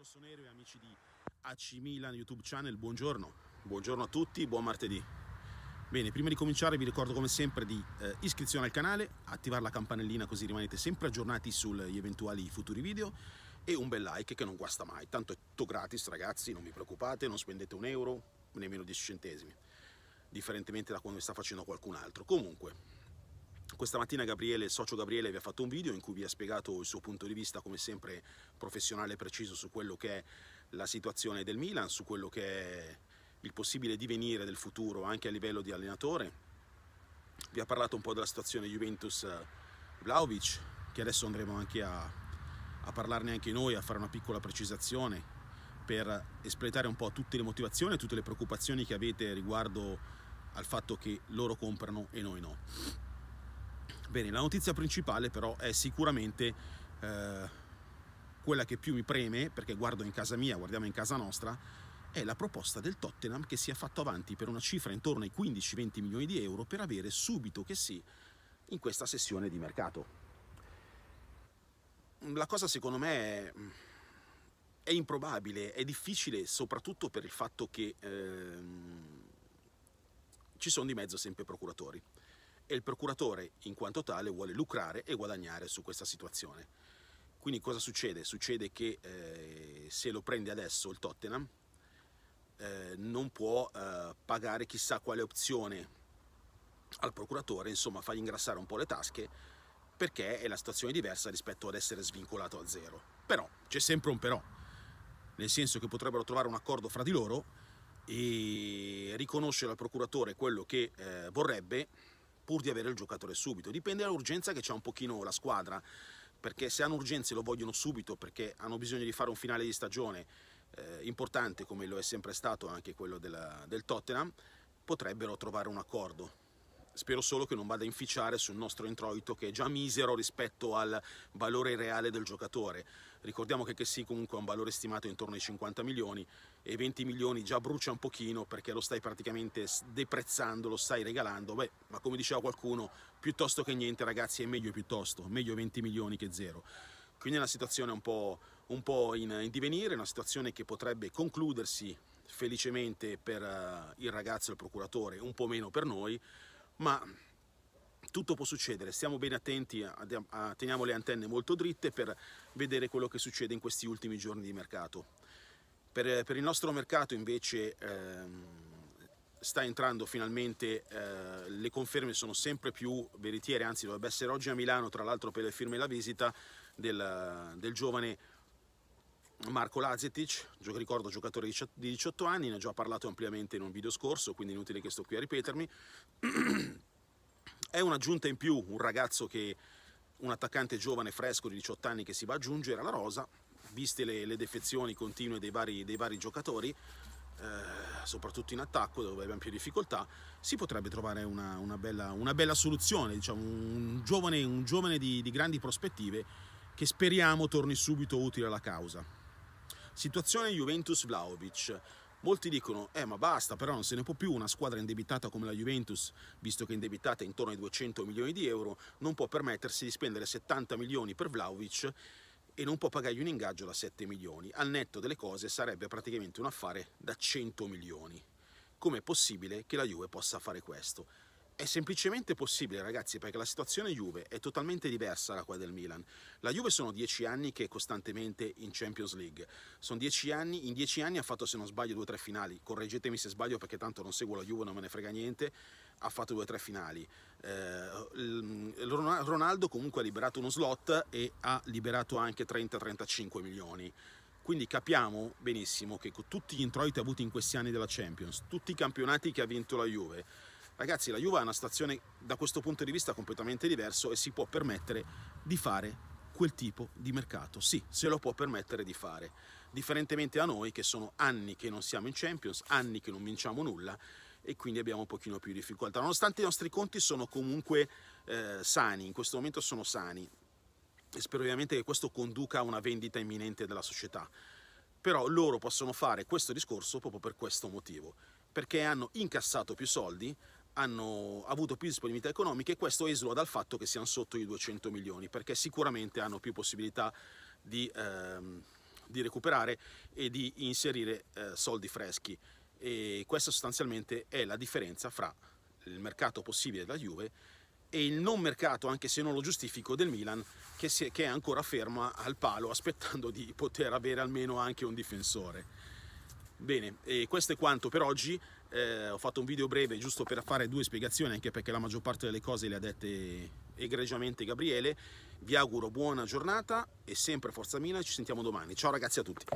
rossonero e amici di AC Milan YouTube channel, buongiorno. Buongiorno a tutti, buon martedì. Bene, prima di cominciare vi ricordo come sempre di eh, iscrizione al canale, attivare la campanellina così rimanete sempre aggiornati sugli eventuali futuri video e un bel like che non guasta mai. Tanto è tutto gratis ragazzi, non vi preoccupate, non spendete un euro, nemmeno 10 centesimi, differentemente da quando sta facendo qualcun altro. Comunque, questa mattina Gabriele, il socio Gabriele, vi ha fatto un video in cui vi ha spiegato il suo punto di vista, come sempre professionale e preciso, su quello che è la situazione del Milan, su quello che è il possibile divenire del futuro anche a livello di allenatore. Vi ha parlato un po' della situazione Juventus-Vlaovic, che adesso andremo anche a, a parlarne anche noi, a fare una piccola precisazione per espletare un po' tutte le motivazioni e tutte le preoccupazioni che avete riguardo al fatto che loro comprano e noi no. Bene, la notizia principale però è sicuramente eh, quella che più mi preme, perché guardo in casa mia, guardiamo in casa nostra, è la proposta del Tottenham che si è fatto avanti per una cifra intorno ai 15-20 milioni di euro per avere subito che sì in questa sessione di mercato. La cosa secondo me è, è improbabile, è difficile soprattutto per il fatto che ehm, ci sono di mezzo sempre procuratori e il procuratore in quanto tale vuole lucrare e guadagnare su questa situazione. Quindi cosa succede? Succede che eh, se lo prende adesso il Tottenham eh, non può eh, pagare chissà quale opzione al procuratore, insomma fargli ingrassare un po' le tasche perché è la situazione diversa rispetto ad essere svincolato a zero. Però c'è sempre un però, nel senso che potrebbero trovare un accordo fra di loro e riconoscere al procuratore quello che eh, vorrebbe pur di avere il giocatore subito. Dipende dall'urgenza che c'è un pochino la squadra, perché se hanno urgenza e lo vogliono subito, perché hanno bisogno di fare un finale di stagione eh, importante, come lo è sempre stato anche quello della, del Tottenham, potrebbero trovare un accordo. Spero solo che non vada a inficiare sul nostro introito che è già misero rispetto al valore reale del giocatore. Ricordiamo che sì comunque ha un valore stimato intorno ai 50 milioni e 20 milioni già brucia un pochino perché lo stai praticamente deprezzando, lo stai regalando. Beh, ma come diceva qualcuno, piuttosto che niente ragazzi è meglio piuttosto, meglio 20 milioni che zero. Quindi è una situazione un po', un po in, in divenire, una situazione che potrebbe concludersi felicemente per uh, il ragazzo e il procuratore, un po' meno per noi, ma tutto può succedere, stiamo bene attenti, teniamo le antenne molto dritte per vedere quello che succede in questi ultimi giorni di mercato. Per, per il nostro mercato invece ehm, sta entrando finalmente, eh, le conferme sono sempre più veritiere, anzi dovrebbe essere oggi a Milano, tra l'altro per le firme e la visita del, del giovane Marco Lazetic, ricordo giocatore di 18 anni, ne ho già parlato ampiamente in un video scorso, quindi inutile che sto qui a ripetermi. È un'aggiunta in più, un ragazzo che, un attaccante giovane fresco di 18 anni che si va a aggiungere alla rosa, viste le, le defezioni continue dei vari, dei vari giocatori, eh, soprattutto in attacco dove abbiamo più difficoltà, si potrebbe trovare una, una, bella, una bella, soluzione, diciamo, un giovane, un giovane di, di grandi prospettive che speriamo torni subito utile alla causa. Situazione Juventus-Vlaovic. Molti dicono, eh ma basta, però non se ne può più una squadra indebitata come la Juventus, visto che è indebitata intorno ai 200 milioni di euro, non può permettersi di spendere 70 milioni per Vlaovic e non può pagargli un ingaggio da 7 milioni. Al netto delle cose sarebbe praticamente un affare da 100 milioni. Com'è possibile che la Juve possa fare questo? È semplicemente possibile, ragazzi, perché la situazione Juve è totalmente diversa da quella del Milan. La Juve sono dieci anni che è costantemente in Champions League. Dieci anni, in dieci anni ha fatto, se non sbaglio, due o tre finali. Correggetemi se sbaglio, perché tanto non seguo la Juve, non me ne frega niente. Ha fatto due o tre finali. Eh, Ronaldo comunque ha liberato uno slot e ha liberato anche 30-35 milioni. Quindi capiamo benissimo che con tutti gli introiti avuti in questi anni della Champions, tutti i campionati che ha vinto la Juve, Ragazzi, la Juve ha una situazione da questo punto di vista completamente diverso e si può permettere di fare quel tipo di mercato. Sì, se lo può permettere di fare. Differentemente da noi che sono anni che non siamo in Champions, anni che non vinciamo nulla e quindi abbiamo un pochino più di difficoltà. Nonostante i nostri conti sono comunque eh, sani, in questo momento sono sani e spero ovviamente che questo conduca a una vendita imminente della società. Però loro possono fare questo discorso proprio per questo motivo, perché hanno incassato più soldi, hanno avuto più disponibilità economiche e questo esula dal fatto che siano sotto i 200 milioni perché sicuramente hanno più possibilità di, ehm, di recuperare e di inserire eh, soldi freschi e questa sostanzialmente è la differenza fra il mercato possibile della Juve e il non mercato, anche se non lo giustifico, del Milan che, è, che è ancora ferma al palo aspettando di poter avere almeno anche un difensore. Bene, e questo è quanto per oggi. Eh, ho fatto un video breve giusto per fare due spiegazioni, anche perché la maggior parte delle cose le ha dette egregiamente Gabriele. Vi auguro buona giornata e sempre Forza Milan, ci sentiamo domani. Ciao ragazzi a tutti.